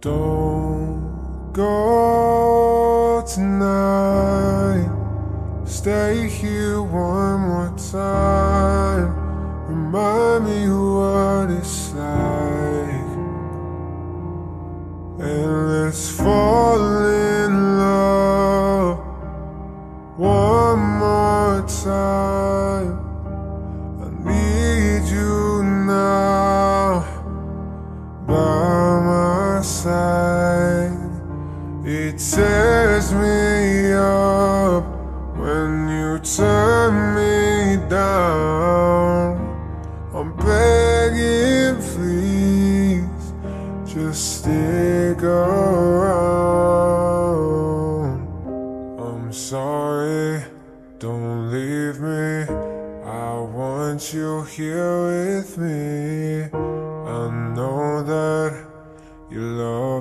Don't go tonight. Stay here one more time. Remind me what it's like. And let's fall in love one more time. Side. It tears me up when you turn me down. I'm begging, please, just stick around. I'm sorry, don't leave me. I want you here with me.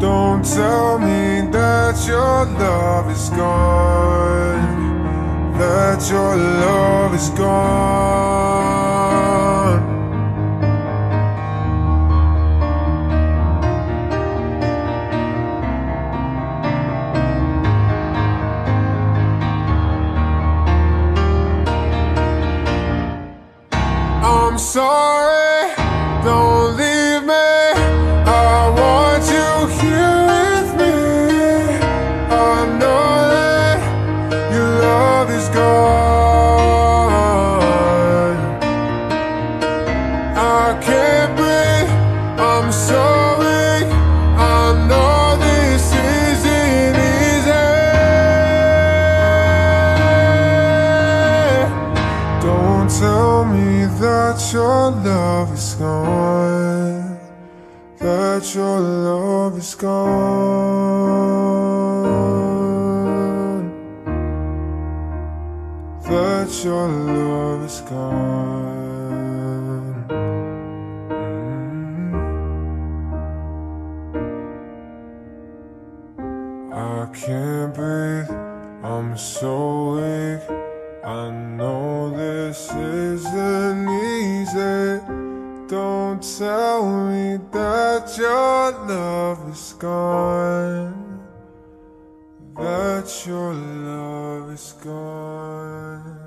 Don't tell me that your love is gone. That your love is gone. I'm sorry, that your love is gone. That your love is gone. That your love is gone. Mm. I can't breathe, I'm so weak. I know this easy. Don't tell me that your love is gone. That your love is gone.